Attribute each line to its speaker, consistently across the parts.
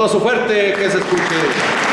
Speaker 1: todo su fuerte, que se escuche.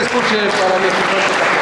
Speaker 1: Escuche para nuestro